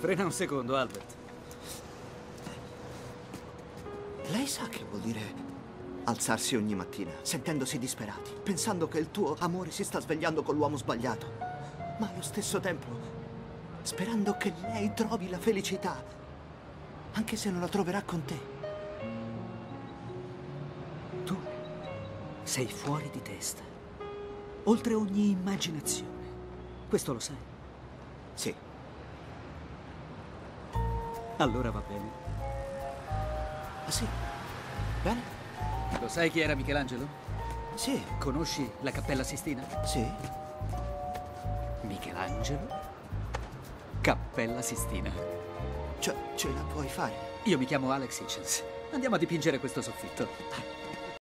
Frena un secondo, Albert. Lei sa che vuol dire alzarsi ogni mattina, sentendosi disperati, pensando che il tuo amore si sta svegliando con l'uomo sbagliato, ma allo stesso tempo sperando che lei trovi la felicità, anche se non la troverà con te. Tu sei fuori di testa, oltre ogni immaginazione. Questo lo sai? Sì, Allora va bene. ah sì, bene, Lo sai chi era Michelangelo? sì, Conosci la Cappella Sistina? sì. Michelangelo? Cappella Sistina. Cioè, ce la puoi fare? Io mi chiamo Alex Hitchens. Andiamo a dipingere questo soffitto.